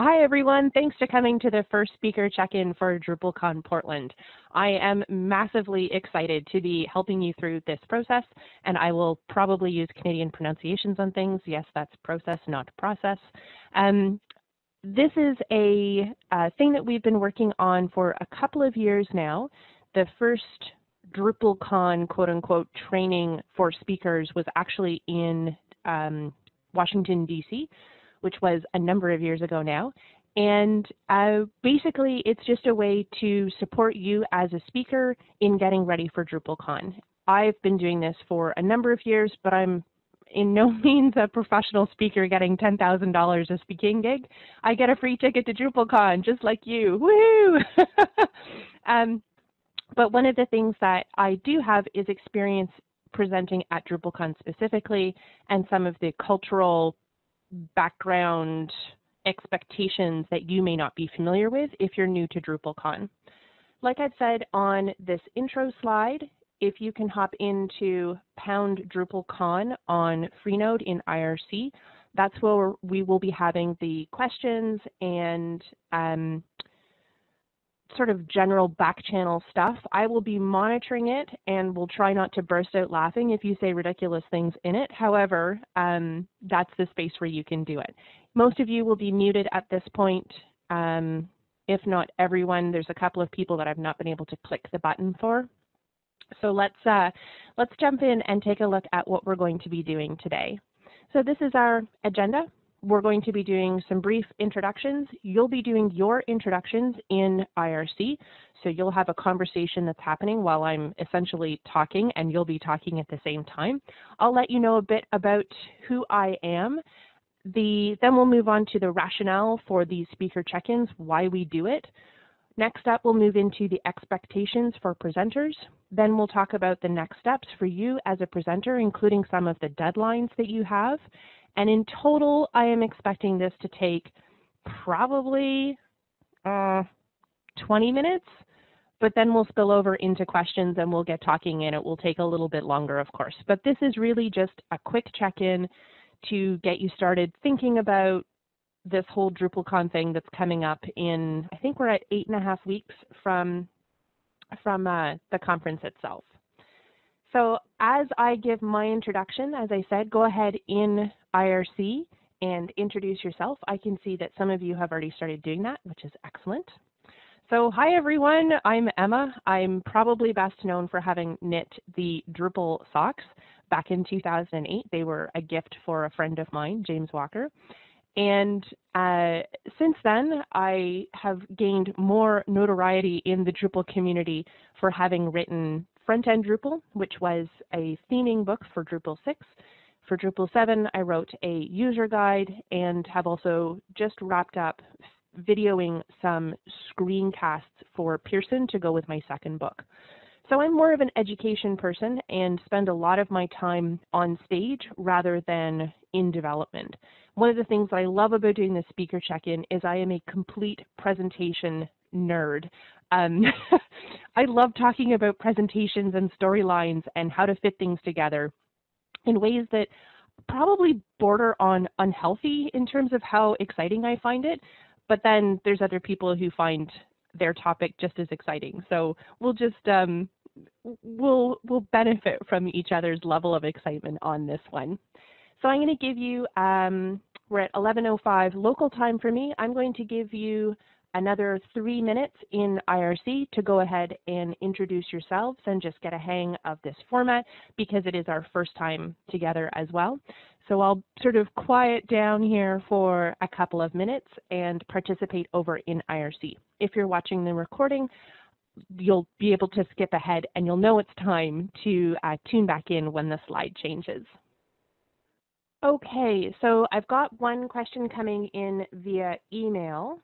Hi, everyone. Thanks for coming to the first speaker check-in for DrupalCon Portland. I am massively excited to be helping you through this process, and I will probably use Canadian pronunciations on things. Yes, that's process, not process. Um, this is a, a thing that we've been working on for a couple of years now. The first DrupalCon quote-unquote training for speakers was actually in um, Washington, D.C., which was a number of years ago now. And uh, basically, it's just a way to support you as a speaker in getting ready for DrupalCon. I've been doing this for a number of years, but I'm in no means a professional speaker getting $10,000 a speaking gig. I get a free ticket to DrupalCon just like you. Woo! um, but one of the things that I do have is experience presenting at DrupalCon specifically and some of the cultural background expectations that you may not be familiar with if you're new to DrupalCon. Like I've said on this intro slide, if you can hop into pound DrupalCon on Freenode in IRC, that's where we will be having the questions and um, sort of general back channel stuff. I will be monitoring it and will try not to burst out laughing if you say ridiculous things in it. However, um, that's the space where you can do it. Most of you will be muted at this point. Um, if not everyone, there's a couple of people that I've not been able to click the button for. So let's, uh, let's jump in and take a look at what we're going to be doing today. So this is our agenda we're going to be doing some brief introductions. You'll be doing your introductions in IRC, so you'll have a conversation that's happening while I'm essentially talking, and you'll be talking at the same time. I'll let you know a bit about who I am. The, then we'll move on to the rationale for these speaker check-ins, why we do it. Next up, we'll move into the expectations for presenters. Then we'll talk about the next steps for you as a presenter, including some of the deadlines that you have. And in total, I am expecting this to take probably uh, 20 minutes, but then we'll spill over into questions and we'll get talking and it will take a little bit longer, of course. But this is really just a quick check-in to get you started thinking about this whole DrupalCon thing that's coming up in, I think we're at eight and a half weeks from, from uh, the conference itself. So as I give my introduction, as I said, go ahead in IRC and introduce yourself. I can see that some of you have already started doing that, which is excellent. So hi everyone, I'm Emma. I'm probably best known for having knit the Drupal socks back in 2008. They were a gift for a friend of mine, James Walker. And uh, since then, I have gained more notoriety in the Drupal community for having written Front-End Drupal, which was a theming book for Drupal 6. For Drupal 7, I wrote a user guide and have also just wrapped up videoing some screencasts for Pearson to go with my second book. So I'm more of an education person and spend a lot of my time on stage rather than in development. One of the things that I love about doing the speaker check-in is I am a complete presentation nerd. Um, I love talking about presentations and storylines and how to fit things together in ways that probably border on unhealthy in terms of how exciting I find it. But then there's other people who find their topic just as exciting. So we'll just um, we'll we'll benefit from each other's level of excitement on this one. So I'm going to give you um, we're at 11:05 local time for me. I'm going to give you another three minutes in IRC to go ahead and introduce yourselves and just get a hang of this format because it is our first time together as well. So I'll sort of quiet down here for a couple of minutes and participate over in IRC. If you're watching the recording, you'll be able to skip ahead and you'll know it's time to uh, tune back in when the slide changes. Okay, so I've got one question coming in via email.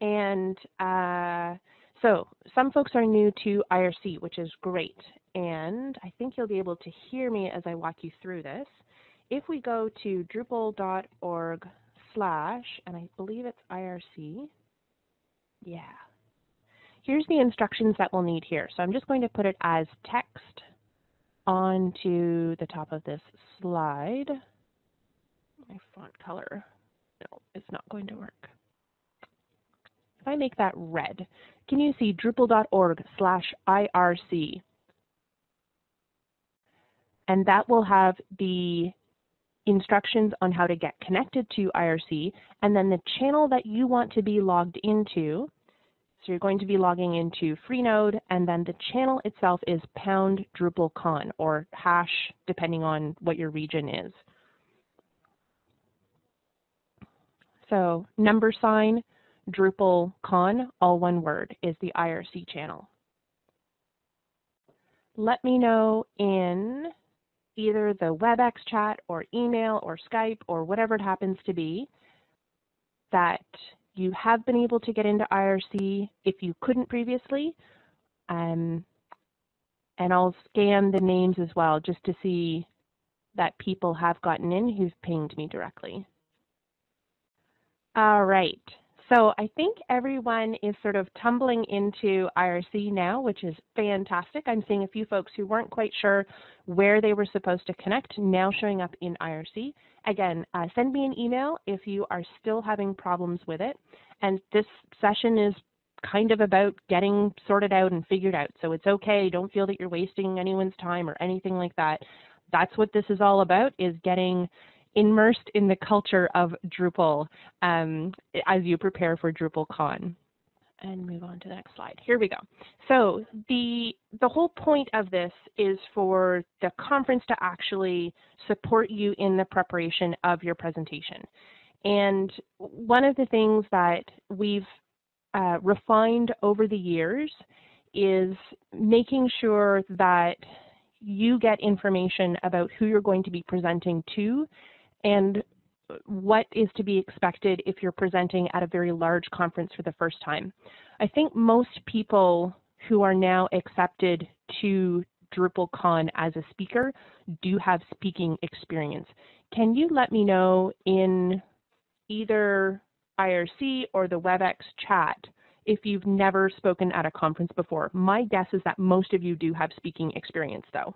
And uh, so some folks are new to IRC, which is great. And I think you'll be able to hear me as I walk you through this. If we go to drupal.org slash, and I believe it's IRC, yeah. Here's the instructions that we'll need here. So I'm just going to put it as text onto the top of this slide. My font color no, it's not going to work. I make that red, can you see drupal.org slash IRC? And that will have the instructions on how to get connected to IRC and then the channel that you want to be logged into. So you're going to be logging into Freenode and then the channel itself is pound DrupalCon or hash depending on what your region is. So number sign DrupalCon, all one word, is the IRC channel. Let me know in either the WebEx chat or email or Skype or whatever it happens to be that you have been able to get into IRC if you couldn't previously. Um, and I'll scan the names as well just to see that people have gotten in who've pinged me directly. All right. So I think everyone is sort of tumbling into IRC now, which is fantastic. I'm seeing a few folks who weren't quite sure where they were supposed to connect now showing up in IRC. Again, uh, send me an email if you are still having problems with it. And this session is kind of about getting sorted out and figured out. So it's okay. Don't feel that you're wasting anyone's time or anything like that. That's what this is all about is getting immersed in the culture of Drupal um, as you prepare for DrupalCon. And move on to the next slide. Here we go. So the the whole point of this is for the conference to actually support you in the preparation of your presentation. And one of the things that we've uh, refined over the years is making sure that you get information about who you're going to be presenting to and what is to be expected if you're presenting at a very large conference for the first time. I think most people who are now accepted to DrupalCon as a speaker do have speaking experience. Can you let me know in either IRC or the WebEx chat if you've never spoken at a conference before? My guess is that most of you do have speaking experience though.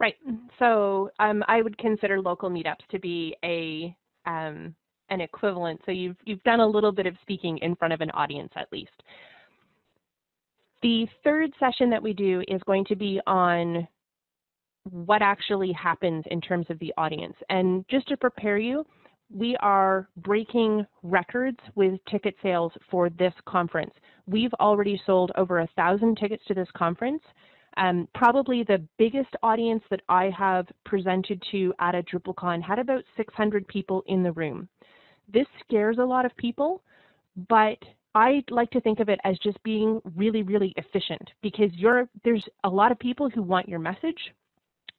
Right. So um, I would consider local meetups to be a um, an equivalent. So you've you've done a little bit of speaking in front of an audience at least. The third session that we do is going to be on what actually happens in terms of the audience. And just to prepare you, we are breaking records with ticket sales for this conference. We've already sold over a thousand tickets to this conference. Um, probably the biggest audience that I have presented to at a DrupalCon had about 600 people in the room. This scares a lot of people, but I like to think of it as just being really, really efficient because there's a lot of people who want your message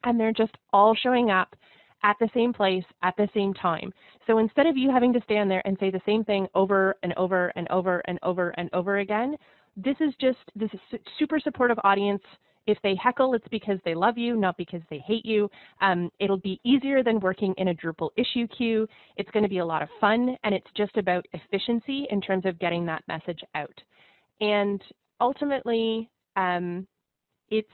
and they're just all showing up at the same place at the same time. So instead of you having to stand there and say the same thing over and over and over and over and over again, this is just this is super supportive audience if they heckle, it's because they love you, not because they hate you. Um, it'll be easier than working in a Drupal issue queue. It's going to be a lot of fun, and it's just about efficiency in terms of getting that message out. And ultimately, um, it's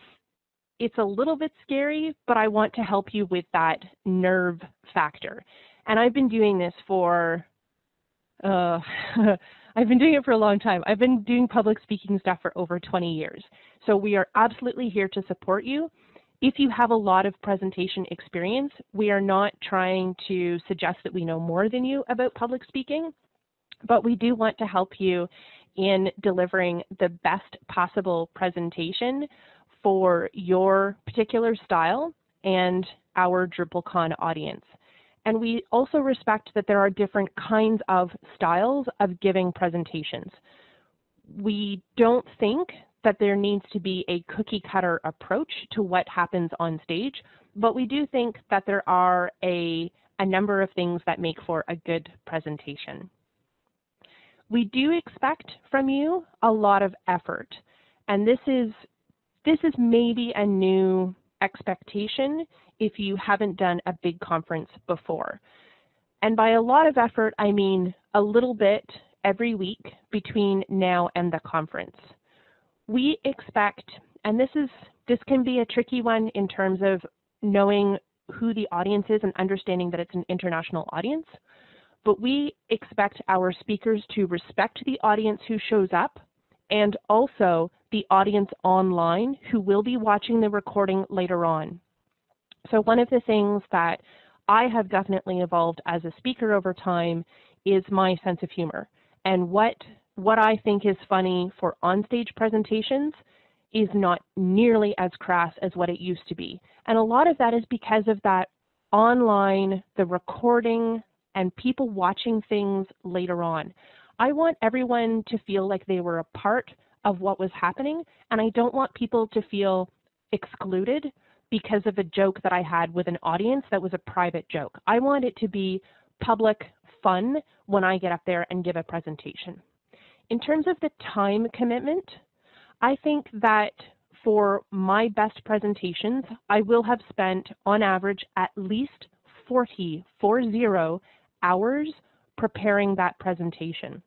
it's a little bit scary, but I want to help you with that nerve factor. And I've been doing this for uh, I've been doing it for a long time. I've been doing public speaking stuff for over 20 years. So we are absolutely here to support you. If you have a lot of presentation experience, we are not trying to suggest that we know more than you about public speaking, but we do want to help you in delivering the best possible presentation for your particular style and our DrupalCon audience. And we also respect that there are different kinds of styles of giving presentations. We don't think that there needs to be a cookie cutter approach to what happens on stage, but we do think that there are a, a number of things that make for a good presentation. We do expect from you a lot of effort, and this is, this is maybe a new expectation if you haven't done a big conference before. And by a lot of effort, I mean a little bit every week between now and the conference. We expect, and this is this can be a tricky one in terms of knowing who the audience is and understanding that it's an international audience. but we expect our speakers to respect the audience who shows up and also the audience online who will be watching the recording later on. So one of the things that I have definitely evolved as a speaker over time is my sense of humor. And what what I think is funny for onstage presentations is not nearly as crass as what it used to be. And a lot of that is because of that online, the recording, and people watching things later on. I want everyone to feel like they were a part of what was happening, and I don't want people to feel excluded because of a joke that I had with an audience that was a private joke. I want it to be public fun when I get up there and give a presentation. In terms of the time commitment, I think that for my best presentations, I will have spent on average at least 40, 40 hours preparing that presentation.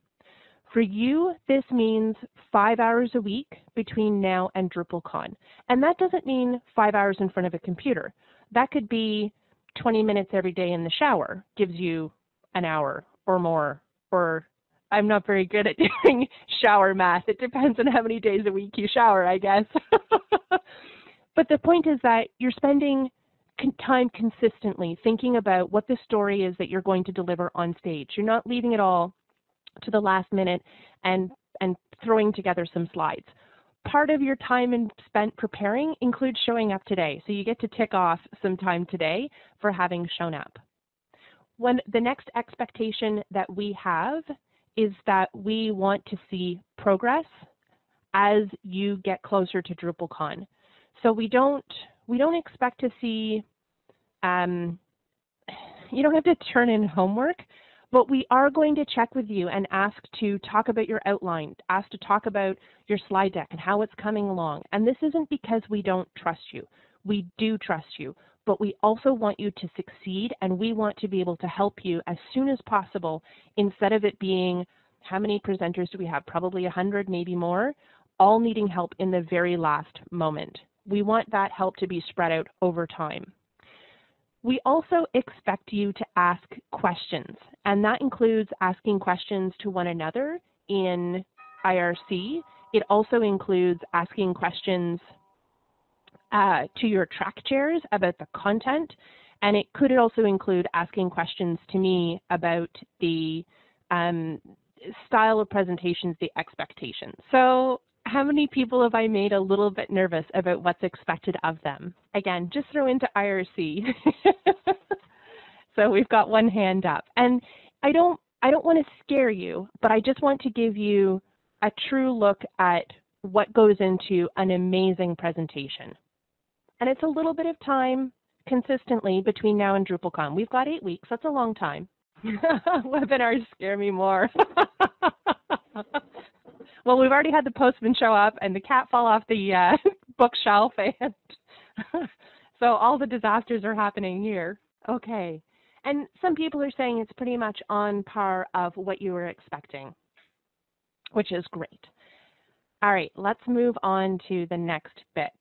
For you, this means five hours a week between now and DrupalCon. And that doesn't mean five hours in front of a computer. That could be 20 minutes every day in the shower, gives you an hour or more. Or I'm not very good at doing shower math. It depends on how many days a week you shower, I guess. but the point is that you're spending time consistently thinking about what the story is that you're going to deliver on stage. You're not leaving it all to the last minute and, and throwing together some slides. Part of your time and spent preparing includes showing up today. So you get to tick off some time today for having shown up. When the next expectation that we have is that we want to see progress as you get closer to DrupalCon. So we don't we don't expect to see um, you don't have to turn in homework, but we are going to check with you and ask to talk about your outline, ask to talk about your slide deck and how it's coming along. And this isn't because we don't trust you. We do trust you, but we also want you to succeed and we want to be able to help you as soon as possible instead of it being how many presenters do we have? Probably 100, maybe more, all needing help in the very last moment. We want that help to be spread out over time. We also expect you to ask questions, and that includes asking questions to one another in IRC. It also includes asking questions uh, to your track chairs about the content, and it could also include asking questions to me about the um, style of presentations, the expectations. So how many people have I made a little bit nervous about what's expected of them? Again, just throw into IRC. so we've got one hand up. And I don't I don't want to scare you, but I just want to give you a true look at what goes into an amazing presentation. And it's a little bit of time consistently between now and DrupalCon. We've got eight weeks. That's a long time. Webinars scare me more. well, we've already had the postman show up and the cat fall off the uh, bookshelf, and so all the disasters are happening here. Okay. And some people are saying it's pretty much on par of what you were expecting, which is great. All right, let's move on to the next bit.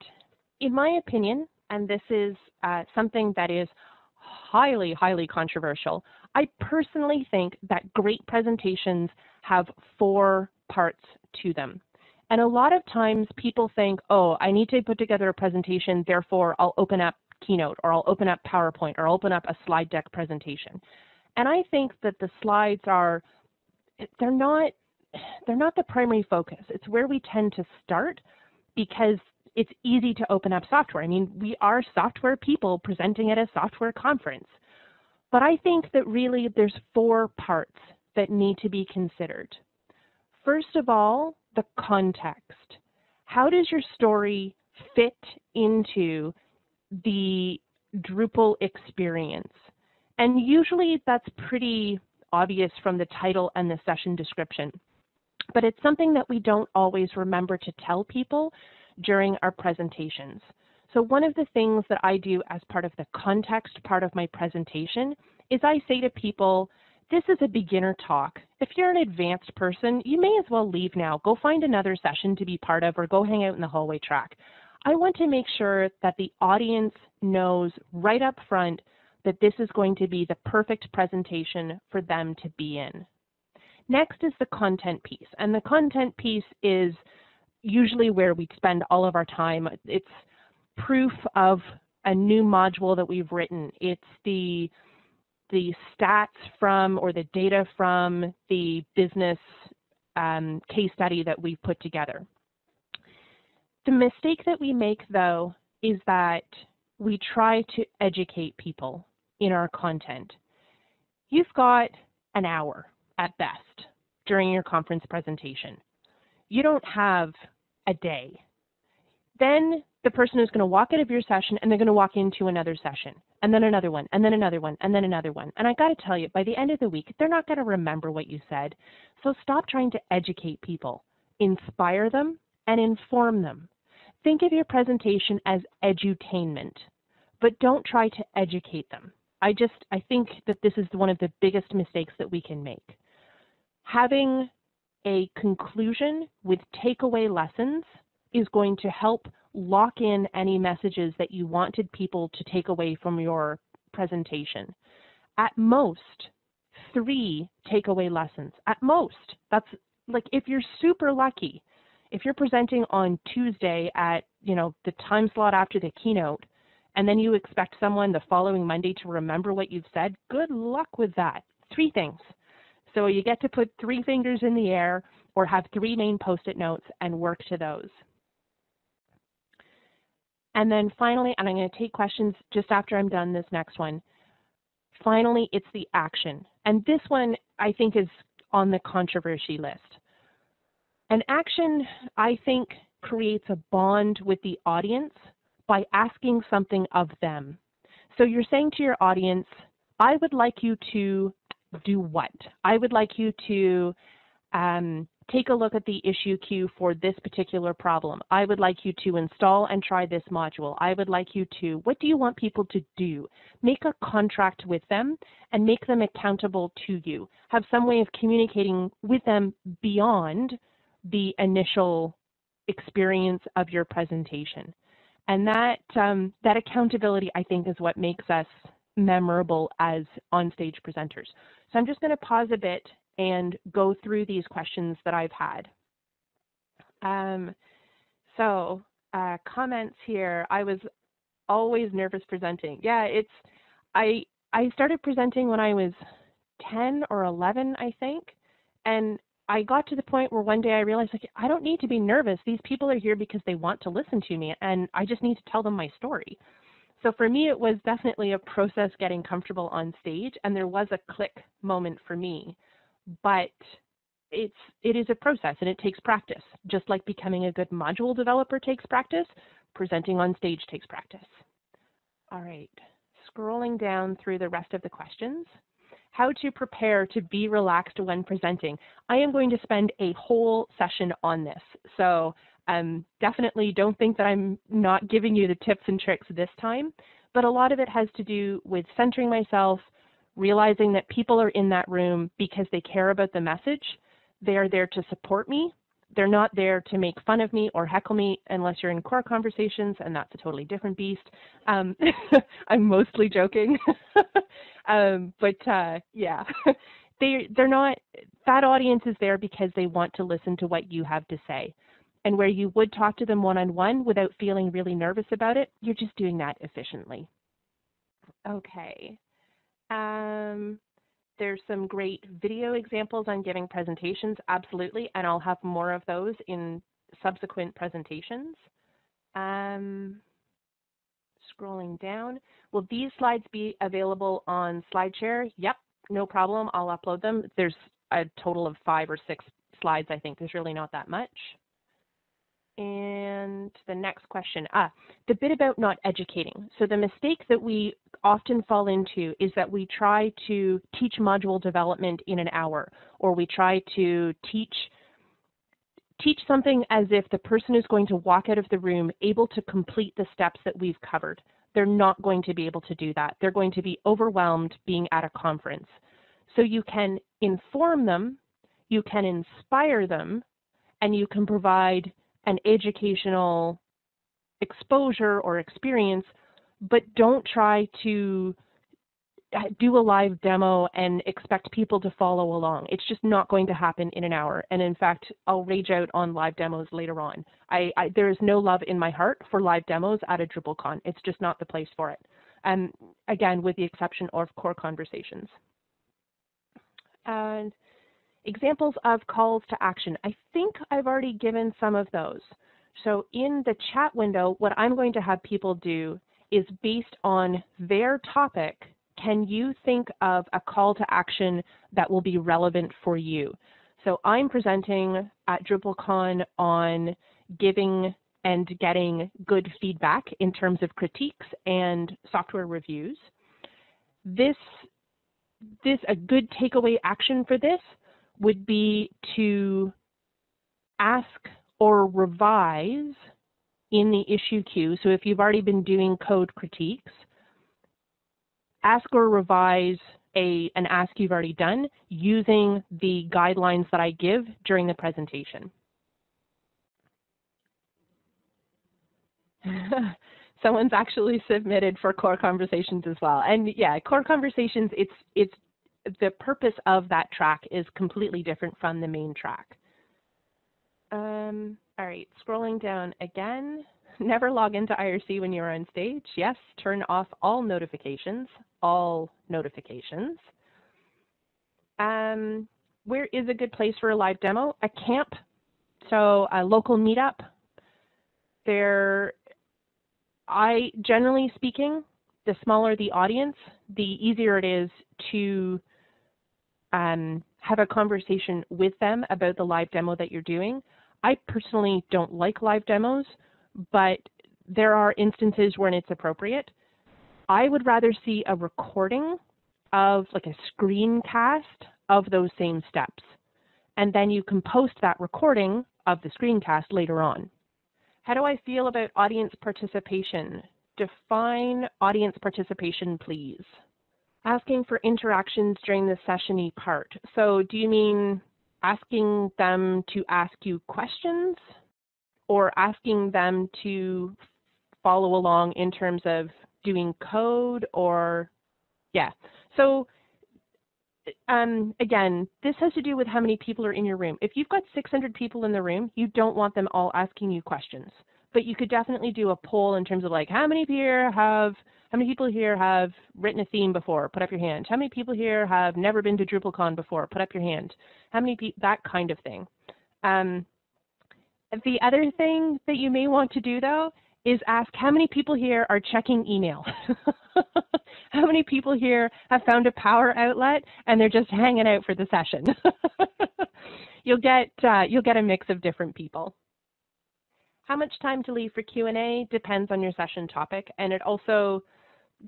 In my opinion, and this is uh, something that is highly, highly controversial, I personally think that great presentations have four parts to them. And a lot of times people think, oh, I need to put together a presentation, therefore I'll open up Keynote or I'll open up PowerPoint or I'll open up a slide deck presentation. And I think that the slides are, they're not, they're not the primary focus. It's where we tend to start because it's easy to open up software. I mean, we are software people presenting at a software conference. But I think that really there's four parts that need to be considered. First of all, the context. How does your story fit into the Drupal experience? And usually that's pretty obvious from the title and the session description. But it's something that we don't always remember to tell people during our presentations. So one of the things that I do as part of the context part of my presentation is I say to people, this is a beginner talk. If you're an advanced person, you may as well leave now. Go find another session to be part of or go hang out in the hallway track. I want to make sure that the audience knows right up front that this is going to be the perfect presentation for them to be in. Next is the content piece, and the content piece is usually where we spend all of our time. It's proof of a new module that we've written. It's the the stats from or the data from the business um, case study that we've put together. The mistake that we make, though, is that we try to educate people in our content. You've got an hour at best during your conference presentation. You don't have a day. Then the person is going to walk out of your session and they're going to walk into another session and then another one and then another one and then another one. And I got to tell you, by the end of the week, they're not going to remember what you said. So stop trying to educate people. Inspire them and inform them. Think of your presentation as edutainment, but don't try to educate them. I just, I think that this is one of the biggest mistakes that we can make. Having a conclusion with takeaway lessons is going to help lock in any messages that you wanted people to take away from your presentation. At most, three takeaway lessons. At most. That's like if you're super lucky, if you're presenting on Tuesday at, you know, the time slot after the keynote, and then you expect someone the following Monday to remember what you've said, good luck with that. Three things. So you get to put three fingers in the air or have three main post-it notes and work to those. And then finally, and I'm going to take questions just after I'm done this next one. Finally, it's the action. And this one I think is on the controversy list. An action, I think, creates a bond with the audience by asking something of them. So you're saying to your audience, I would like you to do what? I would like you to um, take a look at the issue queue for this particular problem. I would like you to install and try this module. I would like you to, what do you want people to do? Make a contract with them and make them accountable to you. Have some way of communicating with them beyond the initial experience of your presentation. And that, um, that accountability, I think, is what makes us memorable as on-stage presenters. So I'm just going to pause a bit and go through these questions that I've had. Um, so uh, comments here, I was always nervous presenting. Yeah, it's, I, I started presenting when I was 10 or 11, I think. And I got to the point where one day I realized like I don't need to be nervous. These people are here because they want to listen to me and I just need to tell them my story. So for me it was definitely a process getting comfortable on stage and there was a click moment for me. But it's it is a process and it takes practice. Just like becoming a good module developer takes practice, presenting on stage takes practice. All right. Scrolling down through the rest of the questions how to prepare to be relaxed when presenting. I am going to spend a whole session on this. So um, definitely don't think that I'm not giving you the tips and tricks this time, but a lot of it has to do with centering myself, realizing that people are in that room because they care about the message. They are there to support me they're not there to make fun of me or heckle me unless you're in core conversations, and that's a totally different beast. Um, I'm mostly joking, um, but uh, yeah, they they're not. That audience is there because they want to listen to what you have to say, and where you would talk to them one on one without feeling really nervous about it, you're just doing that efficiently. Okay. Um, there's some great video examples on giving presentations, absolutely, and I'll have more of those in subsequent presentations. Um, scrolling down, will these slides be available on SlideShare? Yep, no problem, I'll upload them. There's a total of five or six slides, I think. There's really not that much. And the next question, ah, the bit about not educating. So the mistake that we often fall into is that we try to teach module development in an hour, or we try to teach teach something as if the person is going to walk out of the room able to complete the steps that we've covered. They're not going to be able to do that. They're going to be overwhelmed being at a conference. So you can inform them, you can inspire them, and you can provide an educational exposure or experience, but don't try to uh, do a live demo and expect people to follow along. It's just not going to happen in an hour. And in fact, I'll rage out on live demos later on. I, I, there is no love in my heart for live demos at a DrupalCon. It's just not the place for it. And again, with the exception of core conversations. And examples of calls to action. I think I've already given some of those. So in the chat window, what I'm going to have people do is based on their topic, can you think of a call to action that will be relevant for you? So I'm presenting at DrupalCon on giving and getting good feedback in terms of critiques and software reviews. This, this a good takeaway action for this would be to ask or revise in the issue queue. So if you've already been doing code critiques, ask or revise a, an ask you've already done using the guidelines that I give during the presentation. Someone's actually submitted for core conversations as well. And yeah, core conversations, it's, it's the purpose of that track is completely different from the main track. Um, all right, scrolling down again. Never log into IRC when you're on stage. Yes, turn off all notifications, all notifications. Um, where is a good place for a live demo? A camp, so a local meetup. There, I generally speaking, the smaller the audience, the easier it is to um, have a conversation with them about the live demo that you're doing. I personally don't like live demos, but there are instances when it's appropriate. I would rather see a recording of like a screencast of those same steps. And then you can post that recording of the screencast later on. How do I feel about audience participation? Define audience participation, please asking for interactions during the sessiony part. So do you mean asking them to ask you questions or asking them to follow along in terms of doing code or, yeah. So um, again, this has to do with how many people are in your room. If you've got 600 people in the room, you don't want them all asking you questions. But you could definitely do a poll in terms of like, how many here have how many people here have written a theme before? Put up your hand. How many people here have never been to DrupalCon before? Put up your hand. How many people, that kind of thing. Um, the other thing that you may want to do though is ask how many people here are checking email? how many people here have found a power outlet and they're just hanging out for the session? you'll get uh, you'll get a mix of different people. How much time to leave for Q&A depends on your session topic and it also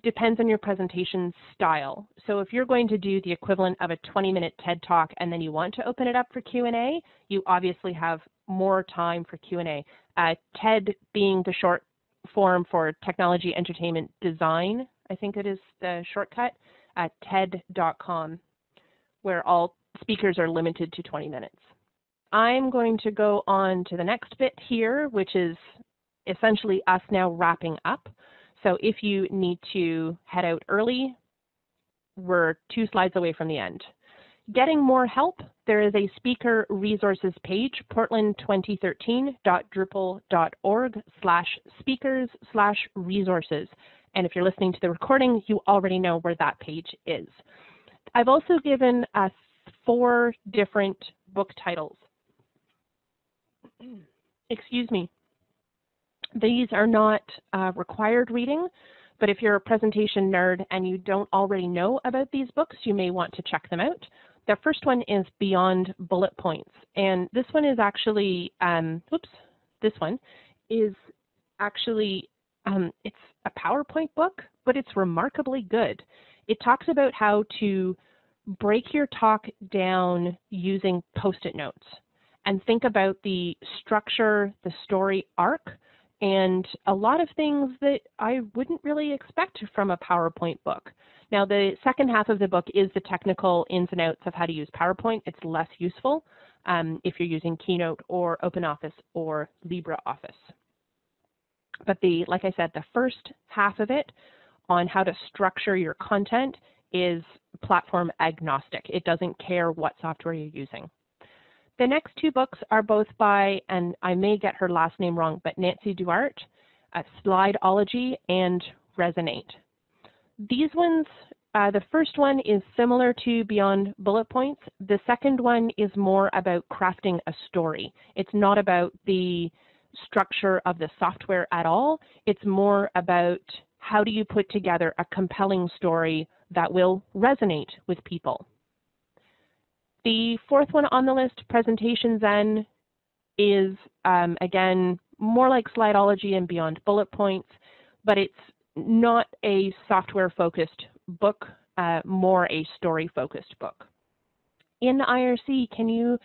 depends on your presentation style. So if you're going to do the equivalent of a 20 minute TED talk and then you want to open it up for Q&A, you obviously have more time for Q&A. Uh, TED being the short form for technology, entertainment, design, I think it is the shortcut, at TED.com, where all speakers are limited to 20 minutes. I'm going to go on to the next bit here, which is essentially us now wrapping up. So if you need to head out early, we're two slides away from the end. Getting more help, there is a speaker resources page, portland2013.drupal.org slash speakers slash resources. And if you're listening to the recording, you already know where that page is. I've also given us four different book titles. Excuse me. These are not uh, required reading, but if you're a presentation nerd and you don't already know about these books, you may want to check them out. The first one is Beyond Bullet Points, and this one is actually, um, oops, this one is actually, um, it's a PowerPoint book, but it's remarkably good. It talks about how to break your talk down using post-it notes and think about the structure, the story arc, and a lot of things that I wouldn't really expect from a PowerPoint book. Now, the second half of the book is the technical ins and outs of how to use PowerPoint. It's less useful um, if you're using Keynote or OpenOffice or LibreOffice. But the, like I said, the first half of it on how to structure your content is platform agnostic. It doesn't care what software you're using. The next two books are both by, and I may get her last name wrong, but Nancy Duarte, uh, Slideology and Resonate. These ones, uh, the first one is similar to Beyond Bullet Points. The second one is more about crafting a story. It's not about the structure of the software at all. It's more about how do you put together a compelling story that will resonate with people. The fourth one on the list, Presentation Zen, is um, again more like Slideology and Beyond Bullet Points, but it's not a software focused book, uh, more a story focused book. In IRC, can you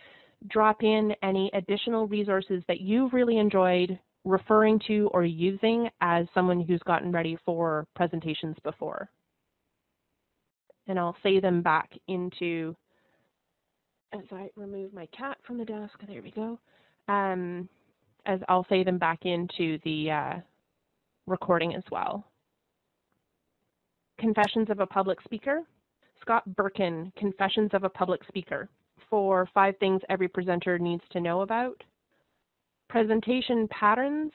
drop in any additional resources that you've really enjoyed referring to or using as someone who's gotten ready for presentations before? And I'll say them back into, as I remove my cat from the desk, there we go, um, as I'll say them back into the uh, recording as well. Confessions of a Public Speaker. Scott Berkun, Confessions of a Public Speaker, for five things every presenter needs to know about. Presentation patterns.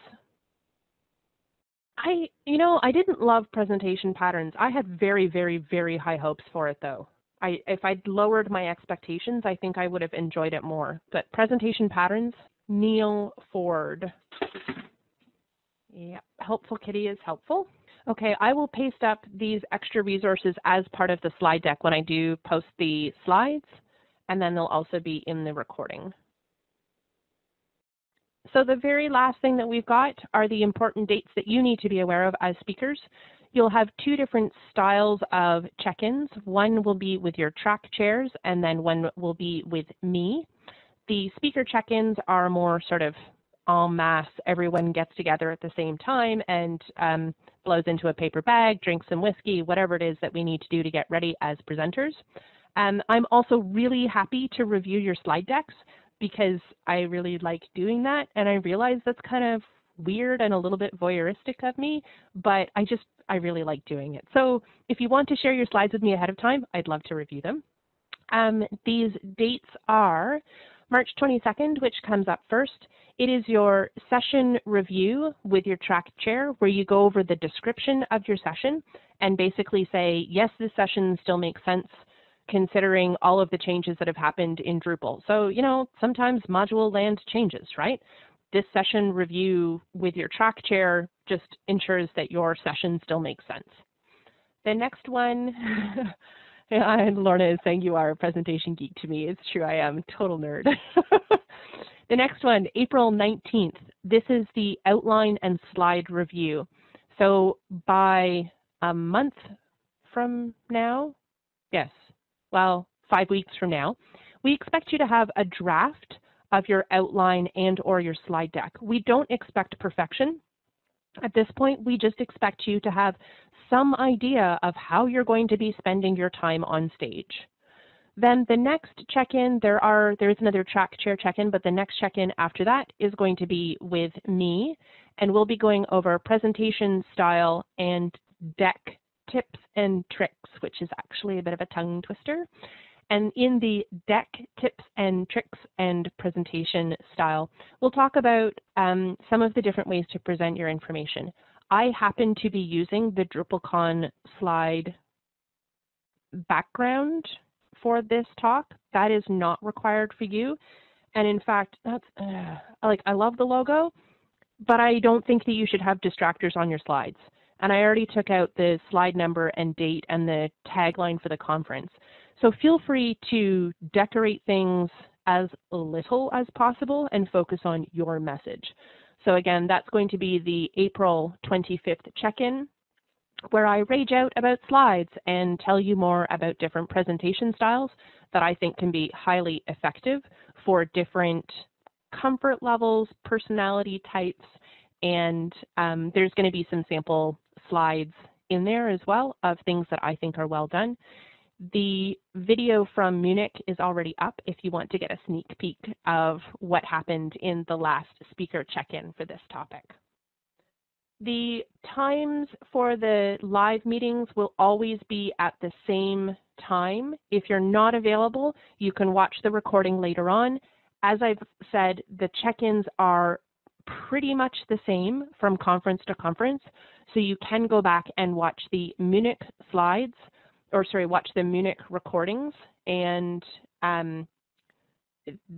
I, you know, I didn't love presentation patterns. I had very, very, very high hopes for it though. I, if I'd lowered my expectations, I think I would have enjoyed it more. But presentation patterns, Neal Ford. Yeah, helpful kitty is helpful. Okay, I will paste up these extra resources as part of the slide deck when I do post the slides, and then they'll also be in the recording. So the very last thing that we've got are the important dates that you need to be aware of as speakers. You'll have two different styles of check-ins. One will be with your track chairs, and then one will be with me. The speaker check-ins are more sort of en masse, everyone gets together at the same time and um, blows into a paper bag, drinks some whiskey, whatever it is that we need to do to get ready as presenters. Um, I'm also really happy to review your slide decks because I really like doing that. And I realize that's kind of weird and a little bit voyeuristic of me, but I just, I really like doing it. So if you want to share your slides with me ahead of time, I'd love to review them. Um, these dates are March 22nd, which comes up first. It is your session review with your track chair where you go over the description of your session and basically say, yes, this session still makes sense considering all of the changes that have happened in Drupal. So, you know, sometimes module land changes, right? This session review with your track chair just ensures that your session still makes sense. The next one, and Lorna is saying you are a presentation geek to me. It's true, I am a total nerd. the next one, April 19th. This is the outline and slide review. So by a month from now, yes, well, five weeks from now, we expect you to have a draft of your outline and or your slide deck. We don't expect perfection. At this point, we just expect you to have some idea of how you're going to be spending your time on stage. Then the next check-in, there are there's another track chair check-in, but the next check-in after that is going to be with me, and we'll be going over presentation style and deck tips and tricks, which is actually a bit of a tongue twister. And in the deck tips and tricks and presentation style, we'll talk about um, some of the different ways to present your information. I happen to be using the DrupalCon slide background for this talk. That is not required for you. And in fact, that's uh, like I love the logo, but I don't think that you should have distractors on your slides. And I already took out the slide number and date and the tagline for the conference. So feel free to decorate things as little as possible and focus on your message. So again, that's going to be the April 25th check-in where I rage out about slides and tell you more about different presentation styles that I think can be highly effective for different comfort levels, personality types, and um, there's going to be some sample slides in there as well of things that I think are well done. The video from Munich is already up if you want to get a sneak peek of what happened in the last speaker check-in for this topic. The times for the live meetings will always be at the same time. If you're not available, you can watch the recording later on. As I've said, the check-ins are pretty much the same from conference to conference, so you can go back and watch the Munich slides, or sorry, watch the Munich recordings, and um,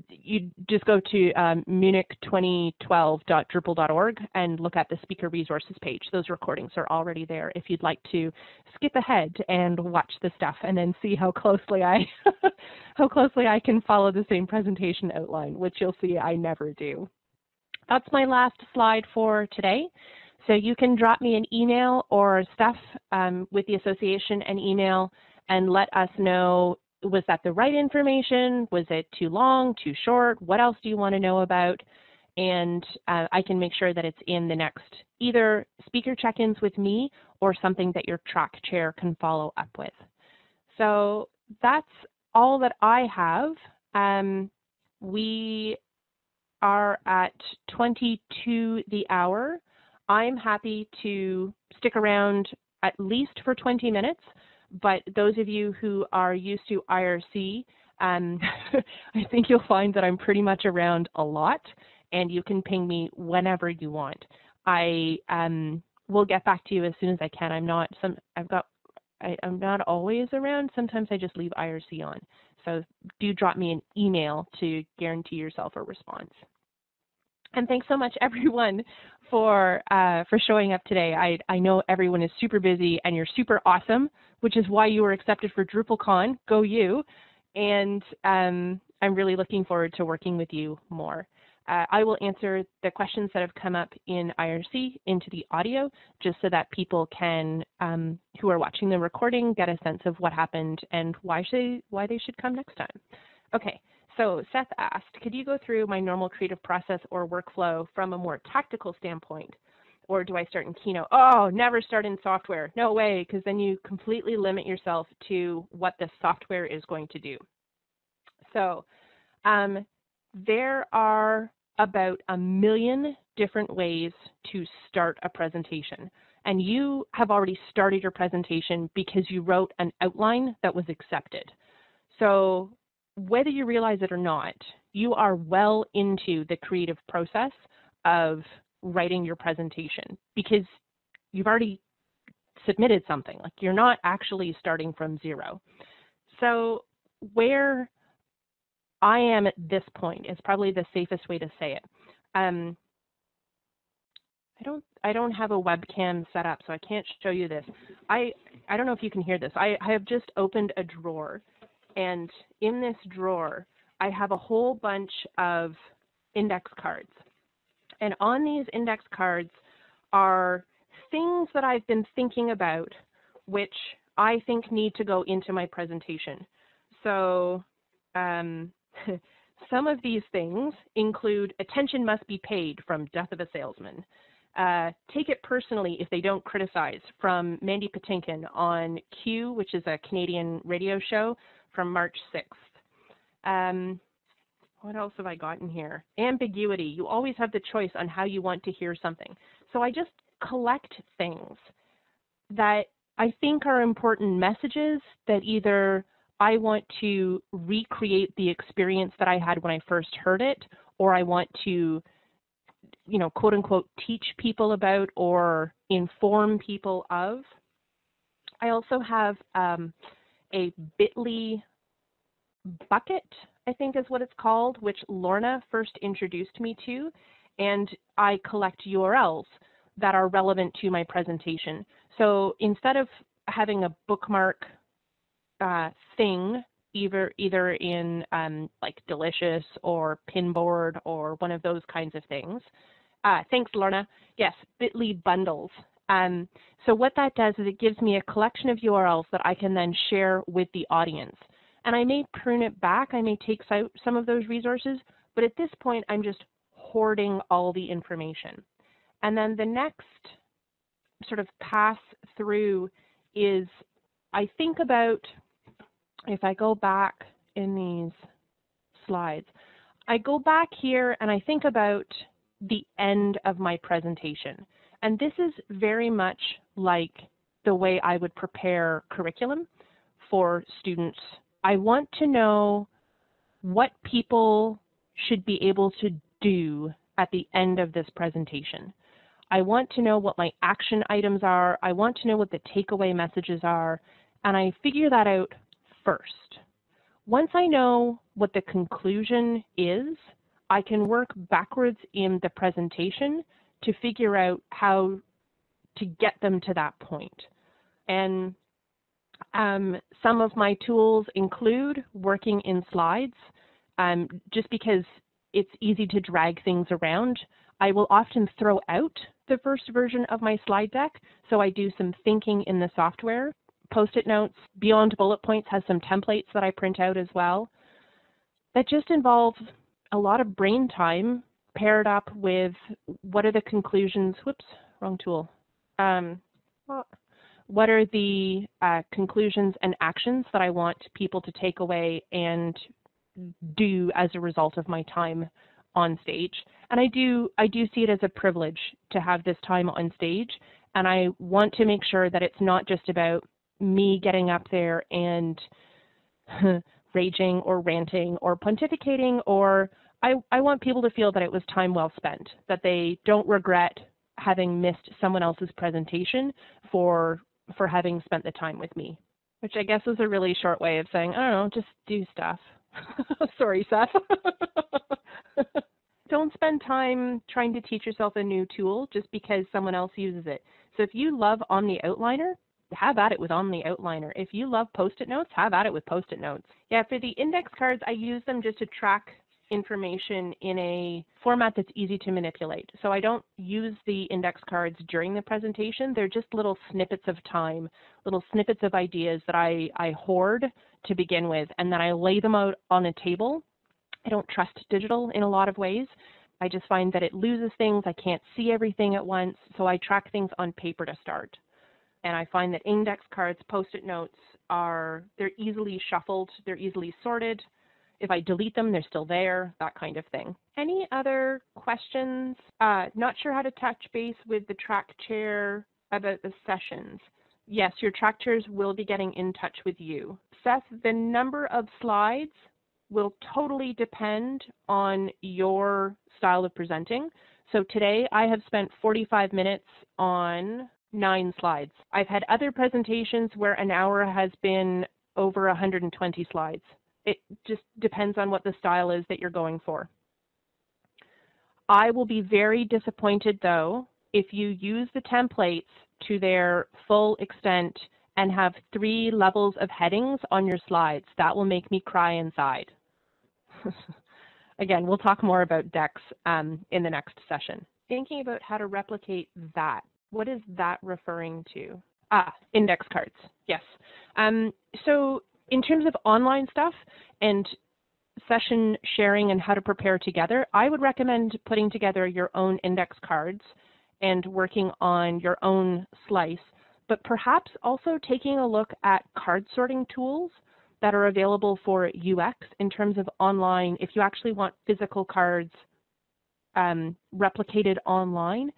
you just go to um, munich2012.drupal.org and look at the speaker resources page. Those recordings are already there if you'd like to skip ahead and watch the stuff and then see how closely I how closely I can follow the same presentation outline, which you'll see I never do. That's my last slide for today. So you can drop me an email or stuff um, with the association an email and let us know was that the right information? Was it too long, too short? What else do you want to know about? And uh, I can make sure that it's in the next either speaker check-ins with me or something that your track chair can follow up with. So that's all that I have. Um, we are at 22 the hour. I'm happy to stick around at least for 20 minutes but those of you who are used to IRC, um, I think you'll find that I'm pretty much around a lot and you can ping me whenever you want. I um, will get back to you as soon as I can. I'm not some I've got I, am not always around. Sometimes I just leave IRC on. So do drop me an email to guarantee yourself a response. And thanks so much, everyone, for uh, for showing up today. I, I know everyone is super busy and you're super awesome, which is why you were accepted for DrupalCon. Go you! And um, I'm really looking forward to working with you more. Uh, I will answer the questions that have come up in IRC into the audio, just so that people can, um, who are watching the recording, get a sense of what happened and why, should, why they should come next time. Okay, so Seth asked, could you go through my normal creative process or workflow from a more tactical standpoint? Or do I start in Keynote? Oh, never start in software. No way, because then you completely limit yourself to what the software is going to do. So um, there are about a million different ways to start a presentation. And you have already started your presentation because you wrote an outline that was accepted. So whether you realize it or not, you are well into the creative process of writing your presentation because you've already submitted something. Like you're not actually starting from zero. So where I am at this point is probably the safest way to say it. Um, I don't I don't have a webcam set up, so I can't show you this. I I don't know if you can hear this. I, I have just opened a drawer and in this drawer, I have a whole bunch of index cards. And on these index cards are things that I've been thinking about, which I think need to go into my presentation. So um, some of these things include attention must be paid from Death of a Salesman. Uh, take it personally if they don't criticize from Mandy Patinkin on Q, which is a Canadian radio show from March 6th. Um, what else have I gotten here? Ambiguity. You always have the choice on how you want to hear something. So I just collect things that I think are important messages that either I want to recreate the experience that I had when I first heard it, or I want to, you know, quote unquote, teach people about or inform people of. I also have um, a bit.ly bucket, I think is what it's called, which Lorna first introduced me to, and I collect URLs that are relevant to my presentation. So instead of having a bookmark uh, thing, either either in um, like Delicious or Pinboard or one of those kinds of things. Uh, thanks, Lorna. Yes, Bitly bundles. Um, so what that does is it gives me a collection of URLs that I can then share with the audience. And I may prune it back, I may take out some of those resources, but at this point I'm just hoarding all the information. And then the next sort of pass through is I think about, if I go back in these slides, I go back here and I think about the end of my presentation. And this is very much like the way I would prepare curriculum for students. I want to know what people should be able to do at the end of this presentation. I want to know what my action items are. I want to know what the takeaway messages are. And I figure that out first. Once I know what the conclusion is, I can work backwards in the presentation to figure out how to get them to that point. And um, some of my tools include working in slides, um, just because it's easy to drag things around. I will often throw out the first version of my slide deck, so I do some thinking in the software. Post-it notes, Beyond Bullet Points has some templates that I print out as well. That just involves a lot of brain time paired up with what are the conclusions, whoops, wrong tool. Um, what are the uh, conclusions and actions that I want people to take away and do as a result of my time on stage. And I do I do see it as a privilege to have this time on stage and I want to make sure that it's not just about me getting up there and raging or ranting or pontificating or I, I want people to feel that it was time well spent, that they don't regret having missed someone else's presentation for for having spent the time with me. Which I guess is a really short way of saying, I don't know, just do stuff. Sorry, Seth. don't spend time trying to teach yourself a new tool just because someone else uses it. So if you love Omni Outliner, have at it with Omni Outliner. If you love post-it notes, have at it with post-it notes. Yeah, for the index cards, I use them just to track information in a format that's easy to manipulate. So I don't use the index cards during the presentation. They're just little snippets of time, little snippets of ideas that I, I hoard to begin with, and then I lay them out on a table. I don't trust digital in a lot of ways. I just find that it loses things. I can't see everything at once, so I track things on paper to start. And I find that index cards, post-it notes are, they're easily shuffled, they're easily sorted. If I delete them, they're still there, that kind of thing. Any other questions? Uh, not sure how to touch base with the track chair about the sessions. Yes, your track chairs will be getting in touch with you. Seth, the number of slides will totally depend on your style of presenting. So today I have spent 45 minutes on nine slides. I've had other presentations where an hour has been over 120 slides. It just depends on what the style is that you're going for. I will be very disappointed though if you use the templates to their full extent and have three levels of headings on your slides. That will make me cry inside. Again, we'll talk more about decks um, in the next session. Thinking about how to replicate that. What is that referring to? Ah, index cards, yes. Um, so in terms of online stuff and session sharing and how to prepare together, I would recommend putting together your own index cards and working on your own slice, but perhaps also taking a look at card sorting tools that are available for UX in terms of online, if you actually want physical cards um, replicated online,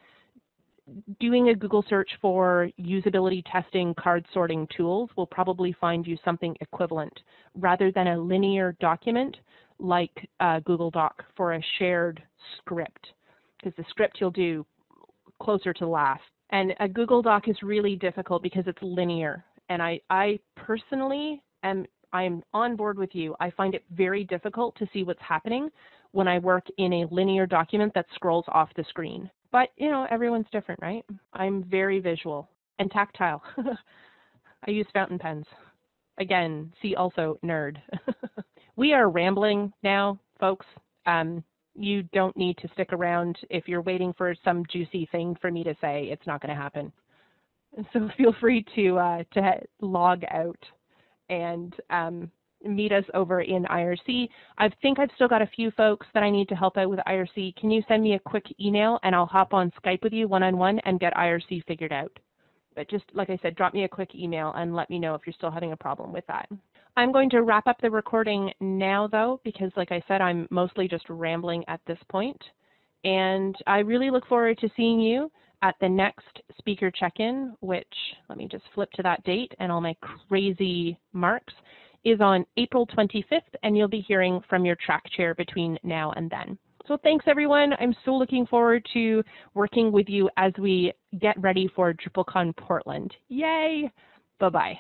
doing a Google search for usability testing card sorting tools will probably find you something equivalent rather than a linear document like uh, Google Doc for a shared script because the script you'll do closer to last. And a Google Doc is really difficult because it's linear. And I, I personally am I'm on board with you. I find it very difficult to see what's happening when I work in a linear document that scrolls off the screen. But, you know, everyone's different, right? I'm very visual and tactile. I use fountain pens. Again, see also nerd. we are rambling now, folks. Um, you don't need to stick around if you're waiting for some juicy thing for me to say. It's not going to happen. So feel free to uh, to log out and um, meet us over in IRC. I think I've still got a few folks that I need to help out with IRC. Can you send me a quick email and I'll hop on Skype with you one-on-one and get IRC figured out. But just like I said, drop me a quick email and let me know if you're still having a problem with that. I'm going to wrap up the recording now though, because like I said, I'm mostly just rambling at this point. And I really look forward to seeing you at the next speaker check-in, which let me just flip to that date and all my crazy marks, is on April 25th, and you'll be hearing from your track chair between now and then. So thanks everyone. I'm so looking forward to working with you as we get ready for DrupalCon Portland. Yay! Bye-bye.